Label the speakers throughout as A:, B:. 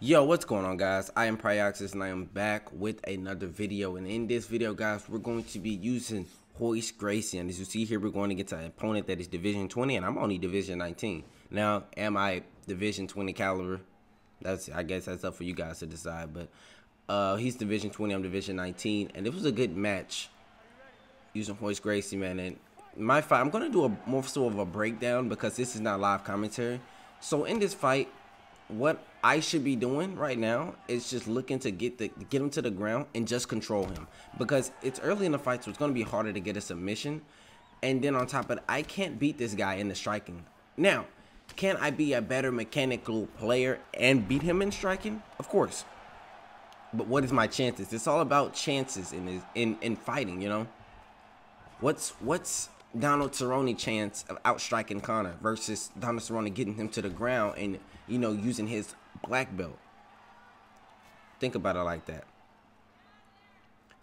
A: Yo, what's going on guys? I am Pryoxis and I am back with another video. And in this video, guys, we're going to be using Royce Gracie. And as you see here, we're going to get to an opponent that is Division 20 and I'm only Division 19. Now, am I Division 20 caliber? That's I guess that's up for you guys to decide. But uh, he's Division 20, I'm Division 19. And it was a good match using Royce Gracie, man. And my fight, I'm going to do a more sort of a breakdown because this is not live commentary. So in this fight, what I should be doing right now is just looking to get the get him to the ground and just control him because it's early in the fight, so it's gonna be harder to get a submission. And then on top of it, I can't beat this guy in the striking. Now, can I be a better mechanical player and beat him in striking? Of course. But what is my chances? It's all about chances in in in fighting, you know. What's what's Donald Cerrone chance of outstriking Conor versus Donald Cerrone getting him to the ground and you know using his black belt. Think about it like that.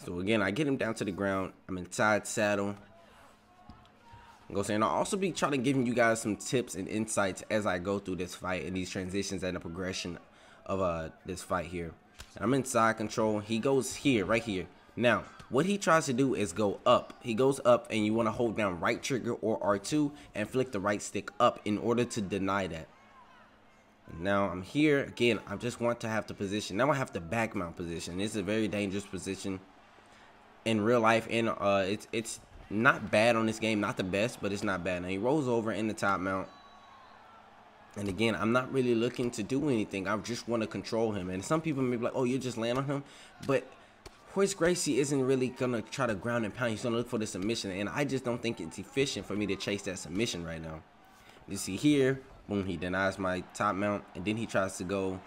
A: So again, I get him down to the ground. I'm inside saddle. I Go saying I'll also be trying to give you guys some tips and insights as I go through this fight and these transitions and the progression of uh this fight here. I'm inside control. He goes here, right here. Now, what he tries to do is go up. He goes up and you want to hold down right trigger or R2 and flick the right stick up in order to deny that. Now I'm here again. I just want to have the position. Now I have the back mount position. It's a very dangerous position in real life. And uh, it's it's not bad on this game. Not the best, but it's not bad. Now he rolls over in the top mount. And again, I'm not really looking to do anything. I just want to control him. And some people may be like, "Oh, you're just land on him," but Royce Gracie isn't really gonna try to ground and pound. He's gonna look for the submission, and I just don't think it's efficient for me to chase that submission right now. You see here, Boom, he denies my top mount, and then he tries to go,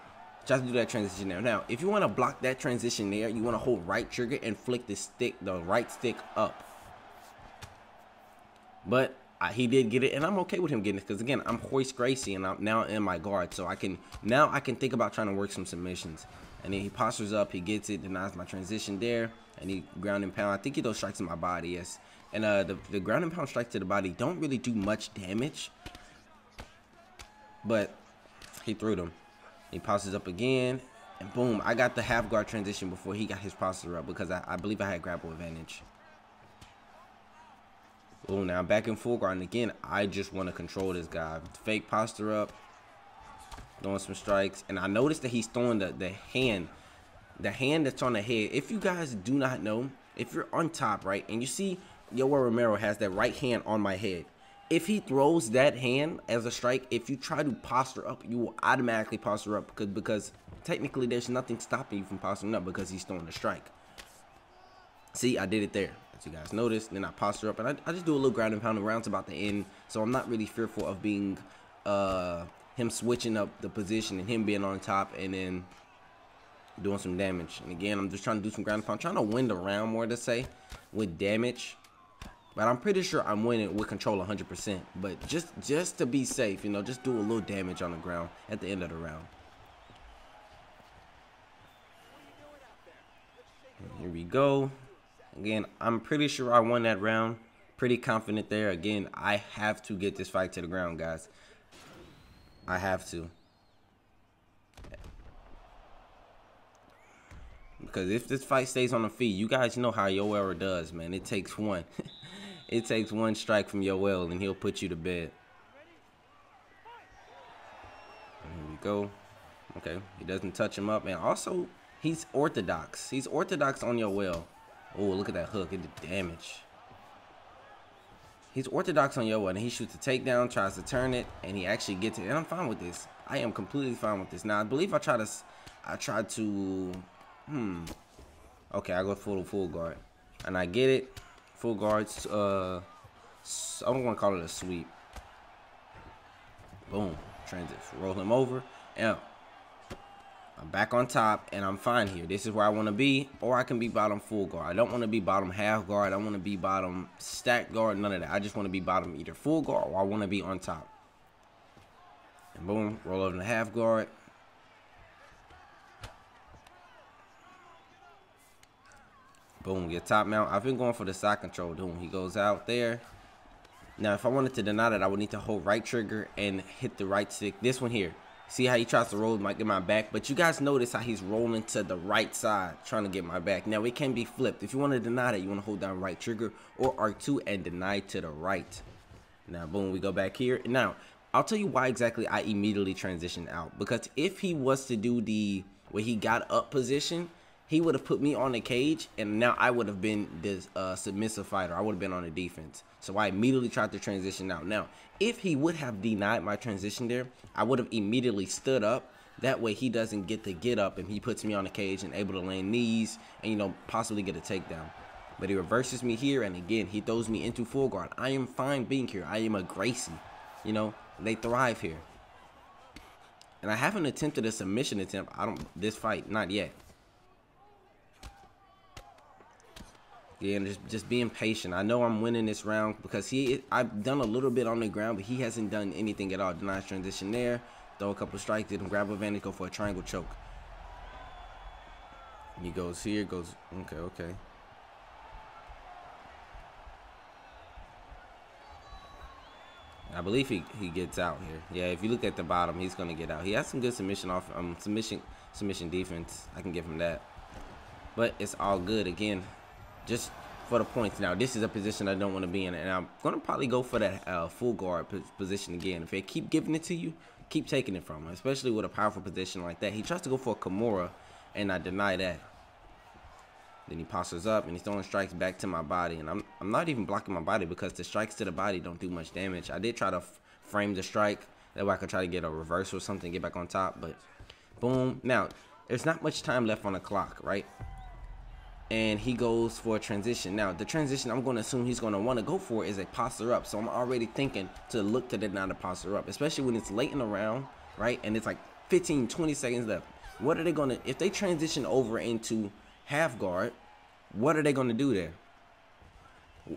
A: tries to do that transition there. Now, if you want to block that transition there, you want to hold right trigger and flick the stick, the right stick up. But uh, he did get it, and I'm okay with him getting it because again, I'm Royce Gracie, and I'm now in my guard, so I can now I can think about trying to work some submissions. And then he postures up, he gets it, denies my transition there, and he ground and pound. I think he those strikes to my body, yes. And uh, the the ground and pound strikes to the body don't really do much damage, but he threw them. He passes up again. And boom, I got the half guard transition before he got his posture up because I, I believe I had grapple advantage. Boom, now back in full guard. And again, I just want to control this guy. Fake posture up. Throwing some strikes. And I noticed that he's throwing the, the hand. The hand that's on the head. If you guys do not know, if you're on top, right, and you see Yoel Romero has that right hand on my head if he throws that hand as a strike, if you try to posture up, you will automatically posture up because because technically there's nothing stopping you from posturing up because he's throwing a strike. See, I did it there. As you guys noticed, then I posture up and I, I just do a little ground and pound around about the end. So I'm not really fearful of being uh him switching up the position and him being on top and then doing some damage. And again, I'm just trying to do some ground and pound, trying to win the round more to say with damage but I'm pretty sure I'm winning with control 100%. But just just to be safe, you know, just do a little damage on the ground at the end of the round. Here we go. Again, I'm pretty sure I won that round. Pretty confident there. Again, I have to get this fight to the ground, guys. I have to. Because if this fight stays on the feet, you guys know how Yoel does, man. It takes one. It takes one strike from Yoel and he'll put you to bed. Here we go. Okay, he doesn't touch him up. And also, he's orthodox. He's orthodox on Yoel. Oh, look at that hook. It did damage. He's orthodox on Yoel, and he shoots a takedown, tries to turn it, and he actually gets it. And I'm fine with this. I am completely fine with this. Now, I believe I try to, I tried to, hmm. Okay, I go full full guard, and I get it full guards. Uh, I don't want to call it a sweep. Boom, transit. Roll him over. And I'm back on top, and I'm fine here. This is where I want to be, or I can be bottom full guard. I don't want to be bottom half guard. I want to be bottom stack guard. None of that. I just want to be bottom either full guard or I want to be on top. And boom, roll over the half guard. Boom, get top mount. I've been going for the side control. Boom, he goes out there. Now, if I wanted to deny that, I would need to hold right trigger and hit the right stick. This one here. See how he tries to roll my get my back, but you guys notice how he's rolling to the right side, trying to get my back. Now it can be flipped. If you want to deny that, you want to hold down right trigger or R2 and deny to the right. Now boom, we go back here. Now I'll tell you why exactly I immediately transitioned out because if he was to do the where he got up position, he would have put me on the cage, and now I would have been this uh, submissive fighter. I would have been on the defense. So I immediately tried to transition out. Now, if he would have denied my transition there, I would have immediately stood up. That way he doesn't get to get up and he puts me on the cage and able to land knees and, you know, possibly get a takedown. But he reverses me here, and again, he throws me into full guard. I am fine being here. I am a Gracie. You know, they thrive here. And I haven't attempted a submission attempt. I don't this fight, not yet. Yeah, and just just being patient. I know I'm winning this round because he I've done a little bit on the ground, but he hasn't done anything at all. Nice transition there. Throw a couple strikes, did him grab advantage, go for a triangle choke. He goes here, goes okay, okay. I believe he, he gets out here. Yeah, if you look at the bottom, he's gonna get out. He has some good submission off um submission submission defense. I can give him that. But it's all good again just for the points. Now, this is a position I don't want to be in, and I'm going to probably go for that uh, full guard position again. If they keep giving it to you, keep taking it from him, especially with a powerful position like that. He tries to go for a Kimura, and I deny that. Then he postures up, and he's throwing strikes back to my body, and I'm, I'm not even blocking my body because the strikes to the body don't do much damage. I did try to frame the strike. That way I could try to get a reverse or something, get back on top, but boom. Now, there's not much time left on the clock, right? And he goes for a transition. Now, the transition I'm going to assume he's going to want to go for is a posture up. So I'm already thinking to look to deny the posture up, especially when it's late in the round, right? And it's like 15, 20 seconds left. What are they going to, if they transition over into half guard, what are they going to do there?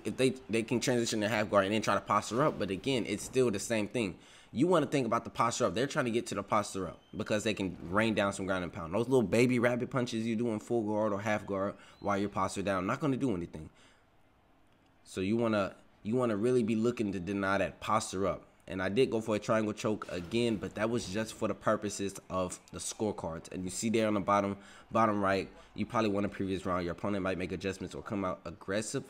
A: If they, they can transition to half guard and then try to posture up, but again, it's still the same thing you want to think about the posture up. They're trying to get to the posture up because they can rain down some ground and pound. Those little baby rabbit punches you do in full guard or half guard while you're posture down, not going to do anything. So you want to you want to really be looking to deny that posture up. And I did go for a triangle choke again, but that was just for the purposes of the scorecards. And you see there on the bottom bottom right, you probably won a previous round. Your opponent might make adjustments or come out aggressive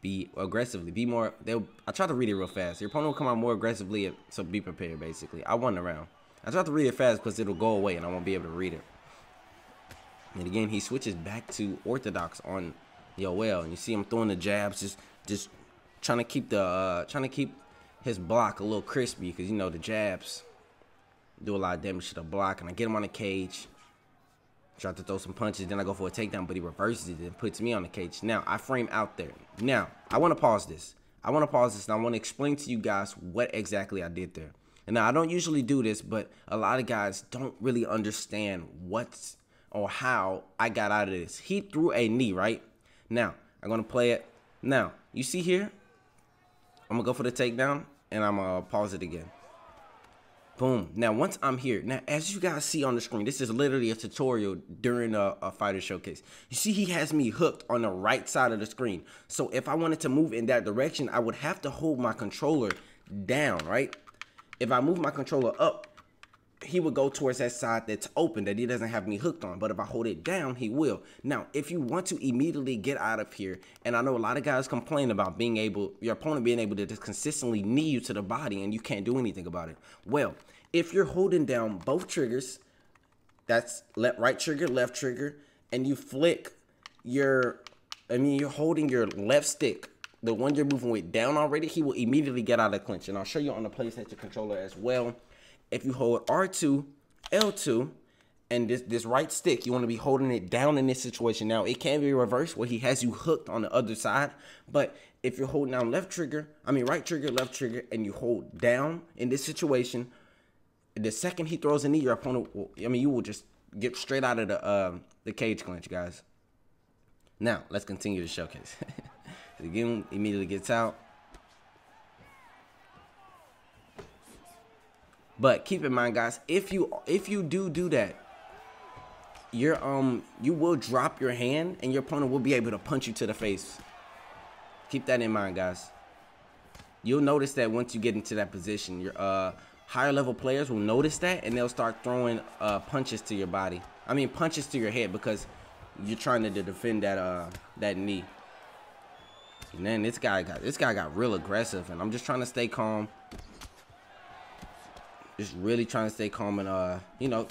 A: be aggressively, be more. They'll. I tried to read it real fast. Your opponent will come out more aggressively, so be prepared. Basically, I won the round. I tried to read it fast because it'll go away and I won't be able to read it. And again, he switches back to orthodox on Yoel, and you see him throwing the jabs, just just trying to keep the uh, trying to keep his block a little crispy because you know the jabs do a lot of damage to the block, and I get him on the cage. Try to throw some punches, then I go for a takedown, but he reverses it and puts me on the cage. Now, I frame out there. Now, I want to pause this. I want to pause this, and I want to explain to you guys what exactly I did there. And now, I don't usually do this, but a lot of guys don't really understand what's or how I got out of this. He threw a knee, right? Now, I'm going to play it. Now, you see here? I'm going to go for the takedown, and I'm going to pause it again. Boom. Now, once I'm here, now as you guys see on the screen, this is literally a tutorial during a, a, fighter showcase. You see he has me hooked on the right side of the screen. So if I wanted to move in that direction, I would have to hold my controller down, right? If I move my controller up, he would go towards that side that's open that he doesn't have me hooked on. But if I hold it down, he will. Now, if you want to immediately get out of here, and I know a lot of guys complain about being able, your opponent being able to just consistently knee you to the body and you can't do anything about it. Well, if you're holding down both triggers, that's left right trigger, left trigger, and you flick your, I mean, you're holding your left stick, the one you're moving with down already, he will immediately get out of clinch. And I'll show you on the PlayStation controller as well. If you hold R2, L2, and this, this right stick, you want to be holding it down in this situation. Now, it can be reversed where he has you hooked on the other side, but if you're holding down left trigger, I mean right trigger, left trigger, and you hold down in this situation, the second he throws a knee, your opponent will, I mean, you will just get straight out of the uh, the cage clinch, guys. Now, let's continue the showcase. Again, immediately gets out. But keep in mind, guys, if you if you do do that, you're um you will drop your hand and your opponent will be able to punch you to the face. Keep that in mind, guys. You'll notice that once you get into that position, your uh higher level players will notice that and they'll start throwing uh, punches to your body. I mean punches to your head because you're trying to defend that uh that knee. And then this guy got this guy got real aggressive and I'm just trying to stay calm. Just really trying to stay calm and uh you know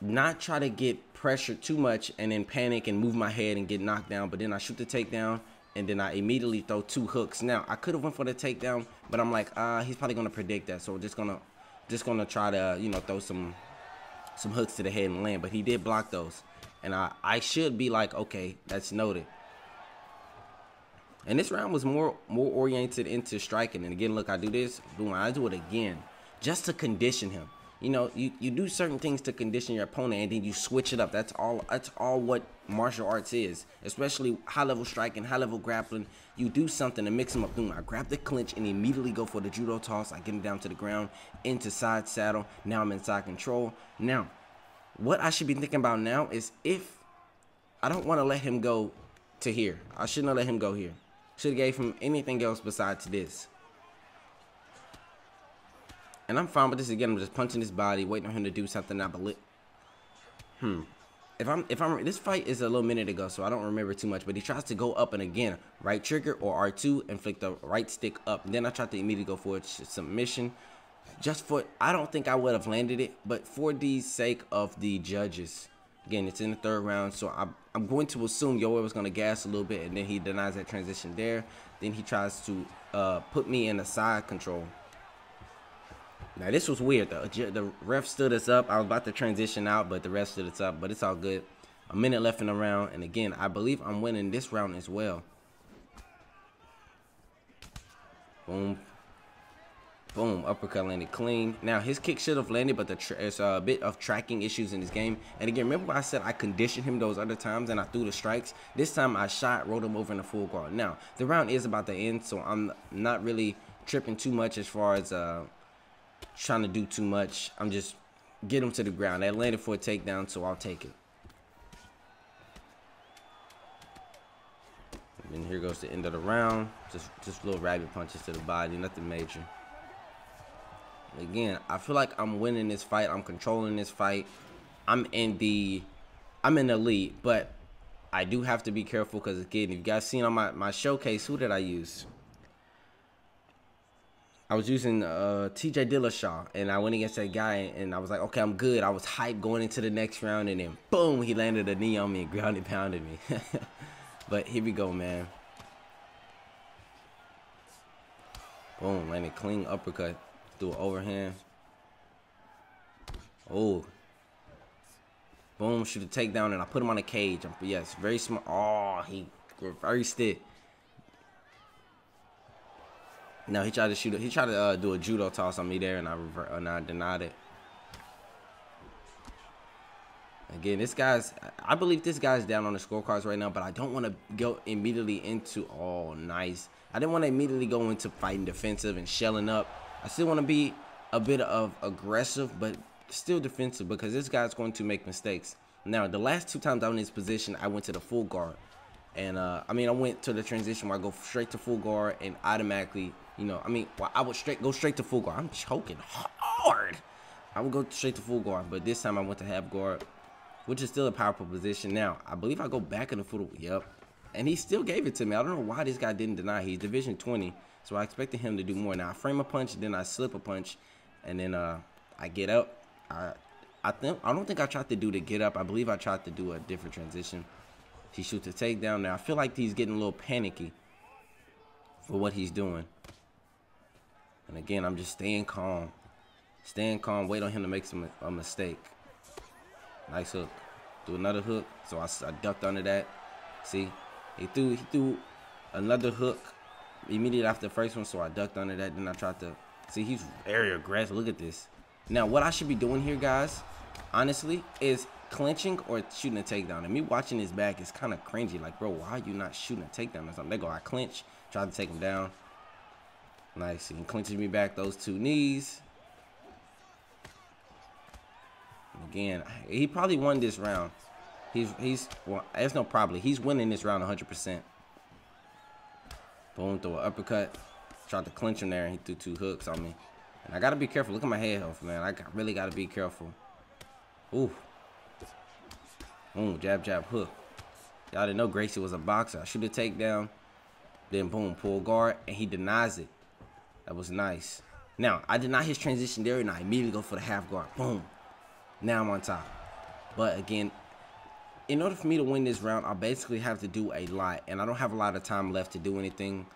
A: not try to get pressure too much and then panic and move my head and get knocked down. But then I shoot the takedown and then I immediately throw two hooks. Now I could have went for the takedown, but I'm like, uh, he's probably gonna predict that, so we're just gonna just gonna try to you know throw some some hooks to the head and land. But he did block those, and I I should be like, okay, that's noted. And this round was more more oriented into striking. And again, look, I do this, boom, I do it again, just to condition him you know, you, you do certain things to condition your opponent and then you switch it up. That's all that's all what martial arts is. Especially high level striking, high level grappling. You do something to mix them up. Boom, I grab the clinch and immediately go for the judo toss. I get him down to the ground, into side saddle. Now I'm in side control. Now, what I should be thinking about now is if I don't want to let him go to here. I shouldn't have let him go here. Should have gave him anything else besides this. And I'm fine with this again. I'm just punching his body, waiting on him to do something. I believe. Hmm. If I'm, if I'm, this fight is a little minute ago, so I don't remember too much. But he tries to go up and again, right trigger or R2, and flick the right stick up. Then I tried to immediately go for a submission. Just for, I don't think I would have landed it, but for the sake of the judges, again, it's in the third round, so I'm, I'm going to assume Yoel was going to gas a little bit, and then he denies that transition there. Then he tries to uh, put me in a side control. Now this was weird though. The ref stood us up. I was about to transition out, but the ref stood us up. But it's all good. A minute left in the round, and again, I believe I'm winning this round as well. Boom. Boom. Uppercut landed clean. Now, his kick should have landed, but the there's a bit of tracking issues in this game. And again, remember I said I conditioned him those other times and I threw the strikes? This time I shot, rolled him over in the full guard. Now, the round is about to end, so I'm not really tripping too much as far as uh, trying to do too much. I'm just get him to the ground. They landed for a takedown, so I'll take it. And here goes the end of the round. Just just little rabbit punches to the body, nothing major. Again, I feel like I'm winning this fight. I'm controlling this fight. I'm in the I'm in the lead, but I do have to be careful because again, if you guys seen on my, my showcase, who did I use? I was using uh, TJ Dillashaw, and I went against that guy, and I was like, okay, I'm good. I was hyped going into the next round, and then boom, he landed a knee on me and grounded pounded me. but here we go, man. Boom, landed a clean uppercut through an overhand. Oh. Boom, shoot a takedown, and I put him on a cage. Yes, very smart. Oh, he reversed it. No, he tried to shoot. He tried to uh, do a judo toss on me there, and I revert, and I denied it. Again, this guy's. I believe this guy's down on the scorecards right now, but I don't want to go immediately into. Oh, nice. I didn't want to immediately go into fighting defensive and shelling up. I still want to be a bit of aggressive, but still defensive because this guy's going to make mistakes. Now, the last two times I was in this position, I went to the full guard. And, uh, I mean, I went to the transition where I go straight to full guard and automatically you know, I mean, I would straight go straight to full guard. I'm choking hard. I would go straight to full guard, but this time I went to half guard, which is still a powerful position. Now, I believe I go back in the full. Yep. And he still gave it to me. I don't know why this guy didn't deny. He's Division 20, so I expected him to do more. Now, I frame a punch, then I slip a punch, and then uh, I get up. I I think I don't think I tried to do the get up. I believe I tried to do a different transition. He shoots a takedown. Now, I feel like he's getting a little panicky for what he's doing. And again, I'm just staying calm. Staying calm, wait on him to make some a mistake. Nice hook. Do another hook. So I, I ducked under that. See? He threw he threw another hook immediately after the first one, so I ducked under that. Then I tried to see he's very aggressive. Look at this. Now, what I should be doing here, guys, honestly, is clinching or shooting a takedown. And me watching his back is kind of cringy. Like, bro, why are you not shooting a takedown or something? They go, I clinch, try to take him down. Nice. He clinches me back those two knees. again, he probably won this round. He's he's well, there's no probably. He's winning this round 100%. Boom, throw an uppercut. Tried to clinch him there. And he threw two hooks on me. And I gotta be careful. Look at my head health, man. I really gotta be careful. Ooh. Boom, jab, jab, hook. Y'all didn't know Gracie was a boxer. I shoot a takedown, then boom, pull guard, and he denies it. That was nice. Now, I did not his transition there, and I immediately go for the half guard. Boom. Now I'm on top. But again, in order for me to win this round, I basically have to do a lot, and I don't have a lot of time left to do anything.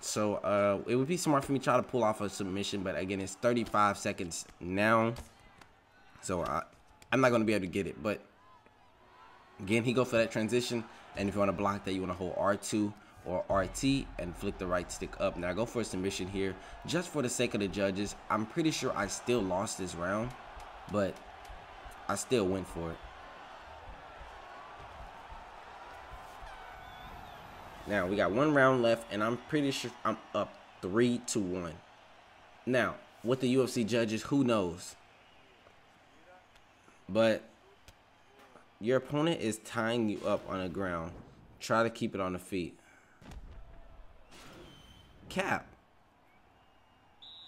A: So uh, it would be smart for me to try to pull off a submission, but again, it's 35 seconds now. So I, I'm not going to be able to get it, but again, he go for that transition, and if you want to block that, you want to hold R2 or RT and flick the right stick up. Now I go for a submission here, just for the sake of the judges. I'm pretty sure I still lost this round, but I still went for it. Now we got one round left, and I'm pretty sure I'm up three to one. Now, with the UFC judges, who knows? But your opponent is tying you up on the ground. Try to keep it on the feet. Cap.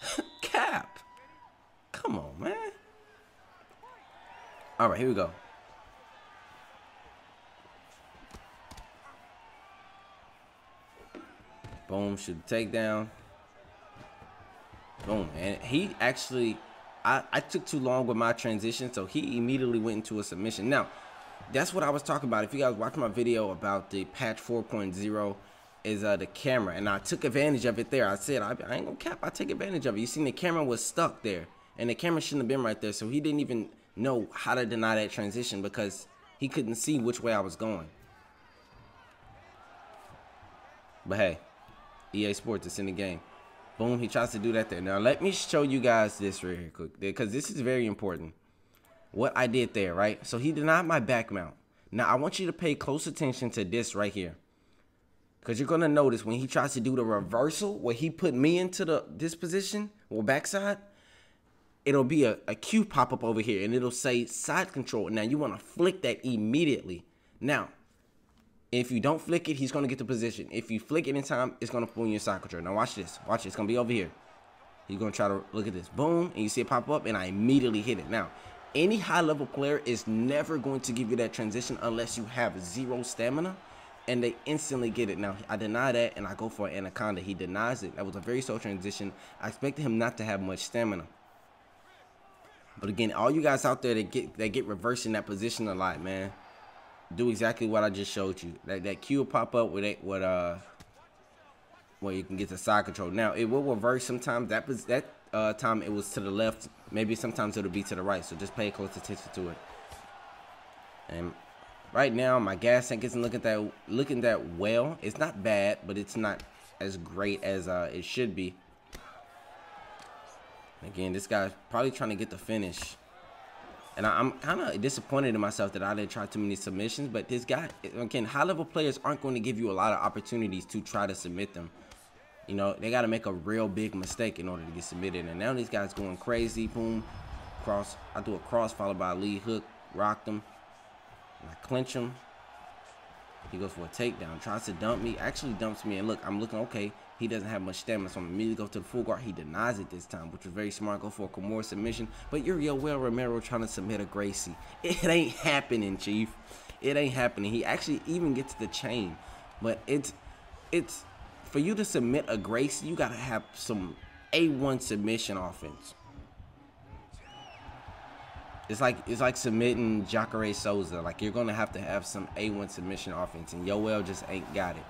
A: Cap. Come on, man. All right, here we go. Boom, should take down. Boom, and he actually, I, I took too long with my transition, so he immediately went into a submission. Now, that's what I was talking about. If you guys watch my video about the patch 4.0, is uh, the camera, and I took advantage of it there. I said, I, I ain't gonna cap, I take advantage of it. You seen the camera was stuck there, and the camera shouldn't have been right there, so he didn't even know how to deny that transition because he couldn't see which way I was going. But hey, EA Sports is in the game. Boom, he tries to do that there. Now, let me show you guys this right here quick, because this is very important. What I did there, right? So he denied my back mount. Now, I want you to pay close attention to this right here. Because you're to notice when he tries to do the reversal, where he put me into the this position, or backside, it'll be a, cue pop up over here, and it'll say side control. Now, you want to flick that immediately. Now, if you don't flick it, he's to get the position. If you flick it in time, it's to pull in your side control. Now watch this. Watch it. It's to be over here. He's to try to look at this. Boom. And you see it pop up, and I immediately hit it. Now, any high-level player is never going to give you that transition unless you have zero stamina, and they instantly get it. Now, I deny that, and I go for Anaconda. He denies it. That was a very slow transition. I expected him not to have much stamina. But again, all you guys out there that get that get reversing that position a lot, man do exactly what I just showed you. That that cue will pop up with it with uh where you can get the side control. Now it will reverse sometimes. That was that uh, time it was to the left. Maybe sometimes it'll be to the right. So just pay close attention to it. And right now my gas tank isn't looking that looking that well. It's not bad, but it's not as great as uh, it should be. Again, this guy's probably trying to get the finish. And I, am kind of disappointed in myself that I didn't try too many submissions. But this guy, again, high level players aren't going to give you a lot of opportunities to try to submit them. You know, they got to make a real big mistake in order to get submitted. And now these guys going crazy. Boom, cross. I do a cross followed by a lead hook, Rocked them. I clinch him. He goes for a takedown, tries to dump me, actually dumps me, and look, I'm looking okay. He doesn't have much stamina, so I'm immediately go to the full guard. He denies it this time, which was very smart. Go for a Kimura submission. But you're Yoel Romero trying to submit a Gracie. It ain't happening, Chief. It ain't happening. He actually even gets the chain. But it's it's for you to submit a Gracie, you gotta have some A1 submission offense. It's like it's like submitting Jacare Souza. Like you're gonna have to have some A1 submission offense, and Yoel just ain't got it.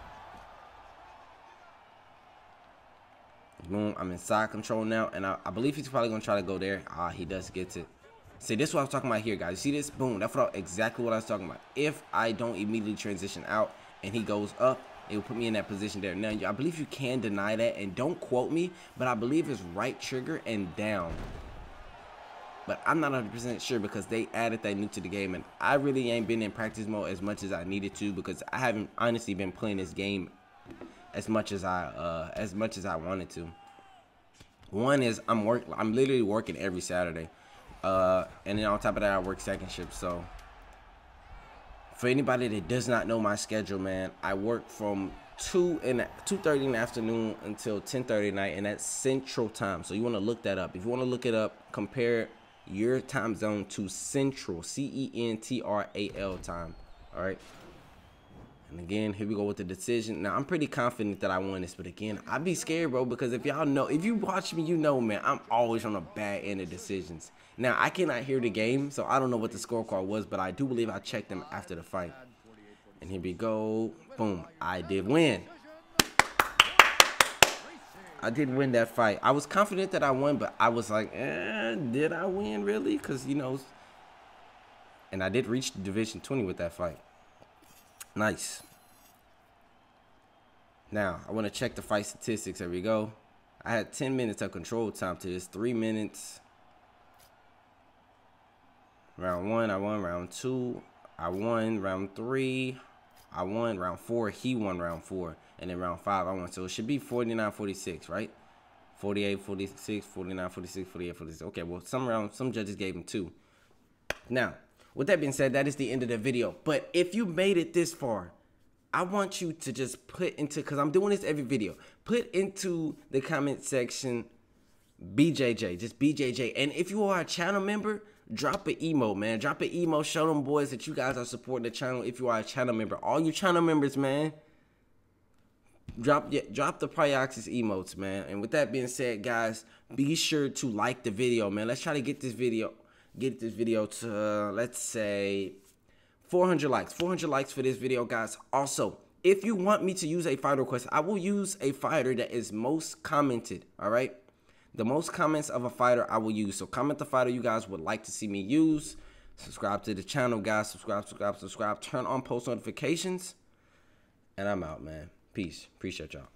A: Boom, I'm in side control now, and I, I believe he's probably gonna try to go there. Ah, he does get it. See, this is what I was talking about here, guys. See this? Boom. That's what I, exactly what I was talking about. If I don't immediately transition out and he goes up, it will put me in that position there. Now, I believe you can deny that, and don't quote me, but I believe it's right trigger and down. But I'm not 100% sure because they added that new to the game, and I really ain't been in practice mode as much as I needed to because I haven't honestly been playing this game as much as I uh, as much as I wanted to. One is I'm work I'm literally working every Saturday, uh, and then on top of that I work second shift. So for anybody that does not know my schedule, man, I work from two and two thirty in the afternoon until ten thirty at night, and that's Central Time. So you want to look that up. If you want to look it up, compare your time zone to Central, C E N T R A L time. All right. And again, here we go with the decision. Now I'm pretty confident that I won this, but again, I'd be scared, bro, because if y'all know, if you watch me, you know, man, I'm always on the bad end of decisions. Now I cannot hear the game, so I don't know what the scorecard was, but I do believe I checked them after the fight. And here we go. Boom. I did win. I did win that fight. I was confident that I won, but I was like, eh, did I win really? Because, you know, and I did reach Division 20 with that fight. Nice. Now, I want to check the fight statistics. There we go. I had 10 minutes of control time to this. 3 minutes. Round 1, I won. Round 2, I won. Round 3, I won round four. He won round four. And then round five, I won. So it should be 49 46, right? 48 46, 49 46, 48 46. Okay, well, some round, some judges gave him two. Now, with that being said, that is the end of the video. But if you made it this far, I want you to just put into, because I'm doing this every video, put into the comment section BJJ, just BJJ. And if you are a channel member, drop an emo, man. Drop an emo. Show them boys that you guys are supporting the channel. If you are a channel member, all you channel members, man, drop yeah, drop the Pryoxis emotes, man. And with that being said, guys, be sure to like the video, man. Let's try to get this video, get this video to uh, let's say 400 likes. 400 likes for this video, guys. Also, if you want me to use a fighter request, I will use a fighter that is most commented. All right the most comments of a fighter I will use. So comment the fighter you guys would like to see me use. Subscribe to the channel, guys. Subscribe, subscribe, subscribe. Turn on post notifications. And I'm out, man. Peace. Appreciate y'all.